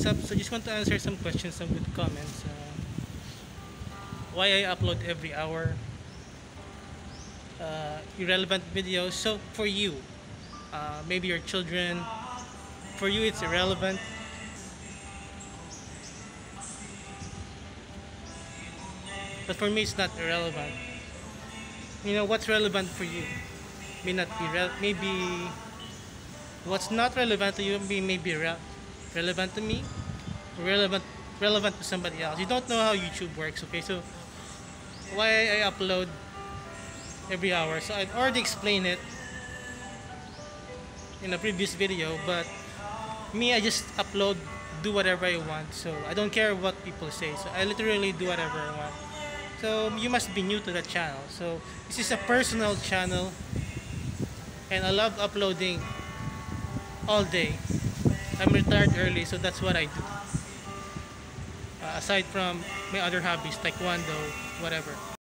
what's up? So just want to answer some questions, some good comments. Uh, why I upload every hour uh, irrelevant videos. So for you, uh, maybe your children, for you it's irrelevant. But for me, it's not irrelevant. You know what's relevant for you may not be re- maybe what's not relevant to you may, may be re- relevant to me, relevant relevant to somebody else. You don't know how YouTube works, okay? So why I upload every hour. So I've already explained it in a previous video, but me I just upload do whatever I want. So I don't care what people say. So I literally do whatever I want. So you must be new to the channel. So this is a personal channel and I love uploading all day. I'm retired early, so that's what I do. Uh, aside from my other hobbies, taekwondo, whatever.